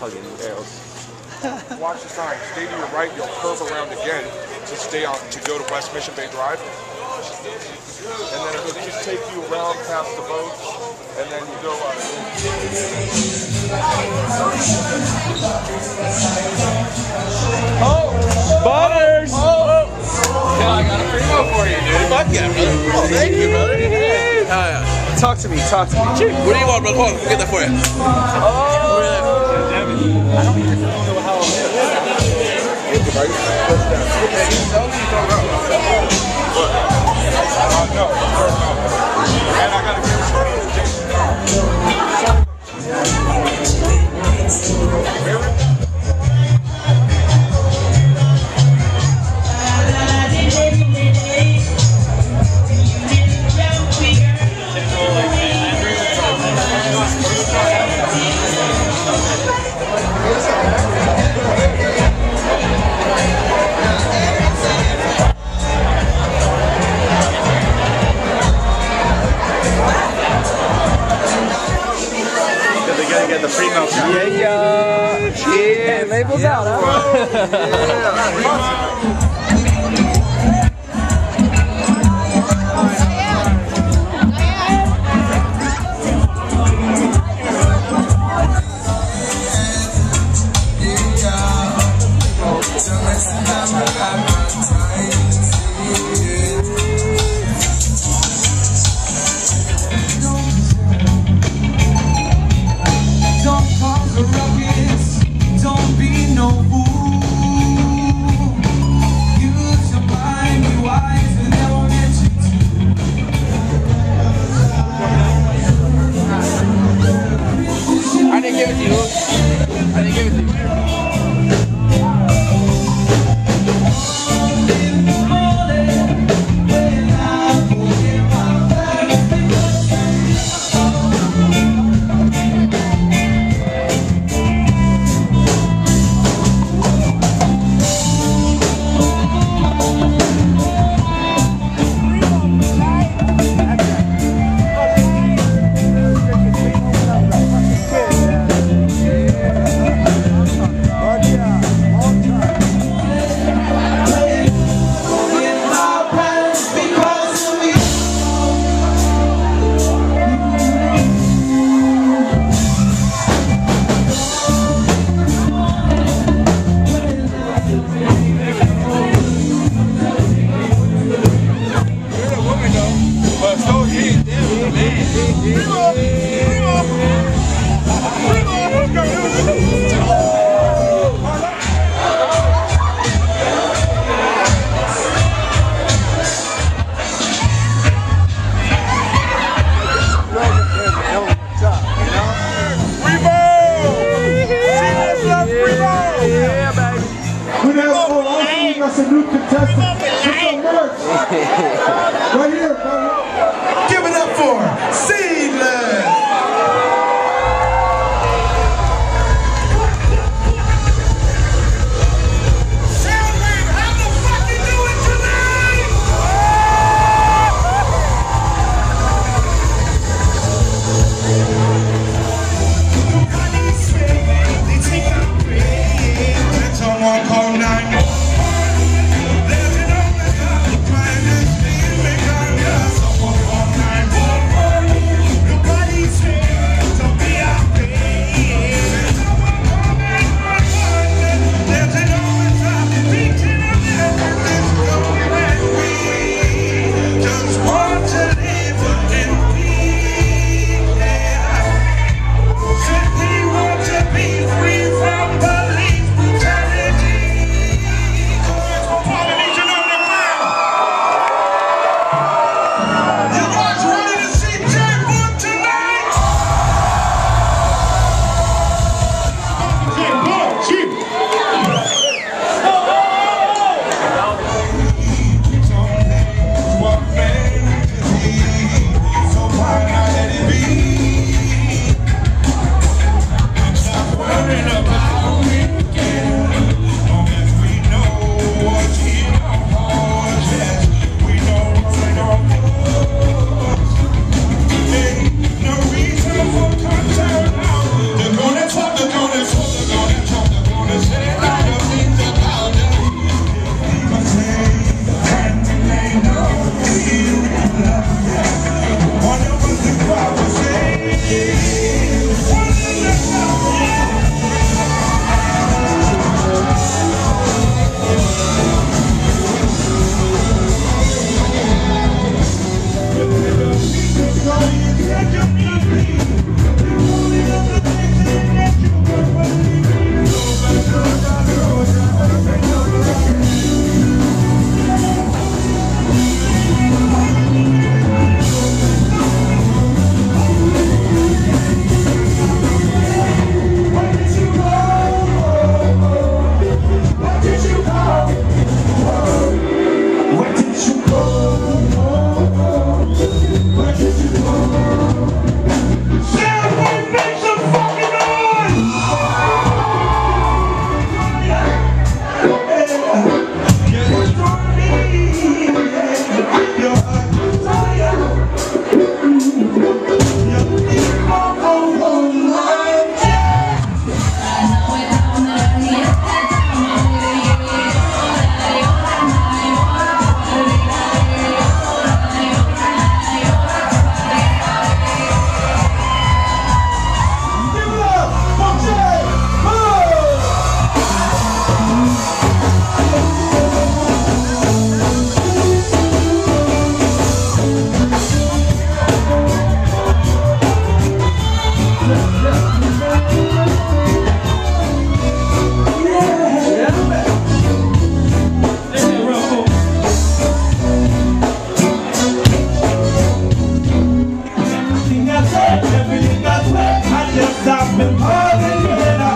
hugging arrows. Watch the sign. Stay to your right. You'll curve around again to stay on to go to West Mission Bay Drive. And then it'll just take you around past the boats, and then you go. Uh, Oh, Butters! Oh. Yeah, I got a primo for you, dude. Fuck yeah, brother. Oh, thank you, brother. Hell yeah. Talk to me, talk to me. Cheers. What do you want, bro? Hold on, I'll get that for you. uh, We're now for asking us a new contestant. Get some merch. la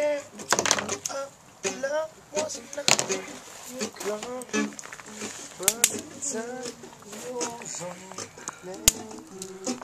up love wasn't enough. You come, but on.